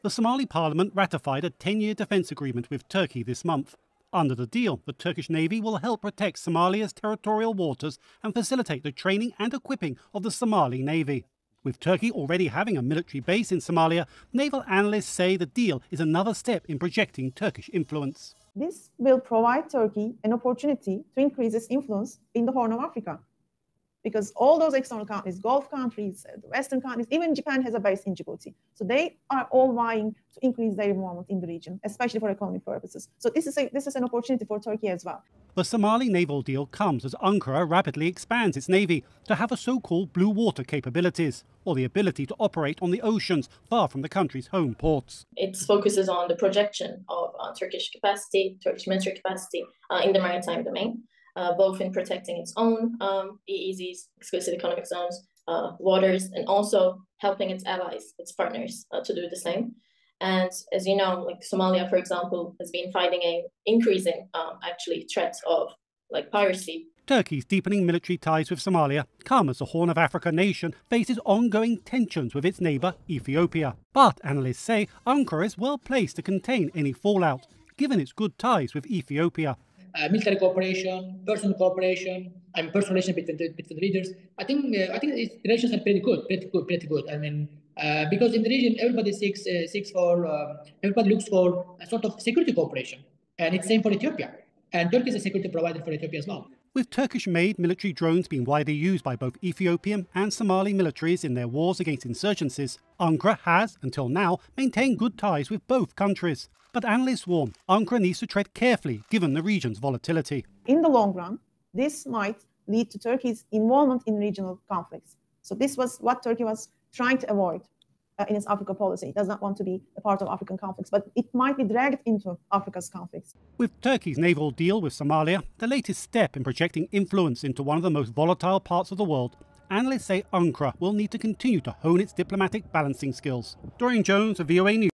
The Somali parliament ratified a 10 year defence agreement with Turkey this month. Under the deal, the Turkish Navy will help protect Somalia's territorial waters and facilitate the training and equipping of the Somali Navy. With Turkey already having a military base in Somalia, naval analysts say the deal is another step in projecting Turkish influence. This will provide Turkey an opportunity to increase its influence in the Horn of Africa because all those external countries, Gulf countries, uh, the Western countries, even Japan has a base in Djibouti. So they are all vying to increase their involvement in the region, especially for economic purposes. So this is, a, this is an opportunity for Turkey as well. The Somali naval deal comes as Ankara rapidly expands its navy to have a so-called blue water capabilities, or the ability to operate on the oceans far from the country's home ports. It focuses on the projection of uh, Turkish capacity, Turkish military capacity uh, in the maritime domain uh, both in protecting its own um, EEZs, exclusive economic zones, uh, waters, and also helping its allies, its partners, uh, to do the same. And as you know, like Somalia, for example, has been fighting a increasing, um, actually, threat of like piracy. Turkey's deepening military ties with Somalia come as the Horn of Africa nation faces ongoing tensions with its neighbour Ethiopia. But analysts say Ankara is well placed to contain any fallout, given its good ties with Ethiopia uh, military cooperation, personal cooperation, and personal relation between the, between leaders. I think uh, I think the relations are pretty good, pretty good, pretty good. I mean, uh, because in the region, everybody seeks uh, seeks for uh, everybody looks for a sort of security cooperation, and it's same for Ethiopia. And Turkey is a security provider for Ethiopia as well. With Turkish made military drones being widely used by both Ethiopian and Somali militaries in their wars against insurgencies, Ankara has, until now, maintained good ties with both countries. But analysts warn Ankara needs to tread carefully given the region's volatility. In the long run, this might lead to Turkey's involvement in regional conflicts. So, this was what Turkey was trying to avoid Uh, in its Africa policy. It does not want to be a part of African conflicts, but it might be dragged into Africa's conflicts. With Turkey's naval deal with Somalia, the latest step in projecting influence into one of the most volatile parts of the world, analysts say Ankara will need to continue to hone its diplomatic balancing skills. Dorian Jones of VOA News.